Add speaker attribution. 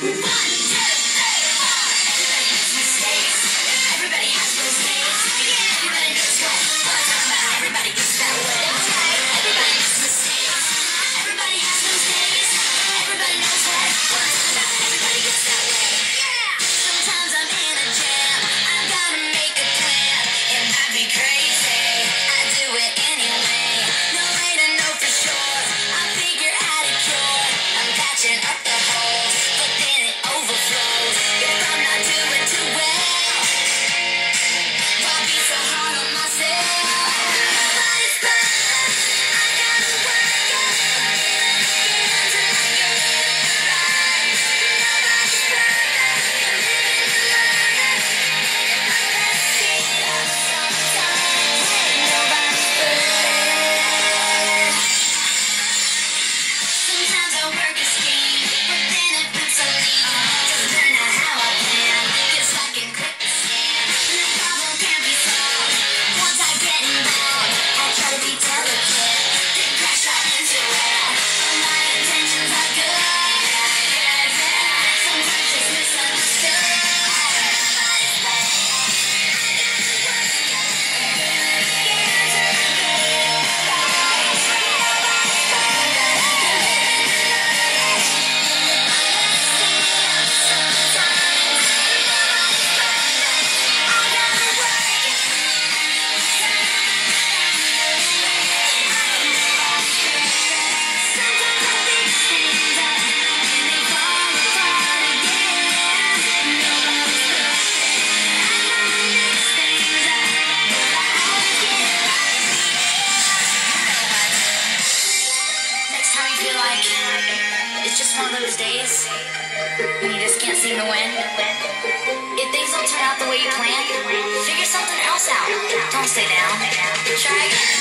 Speaker 1: Bye. it's just one of those days when you just can't seem to win. If things don't turn out the way you plan, figure something else out. Don't stay down. Try again.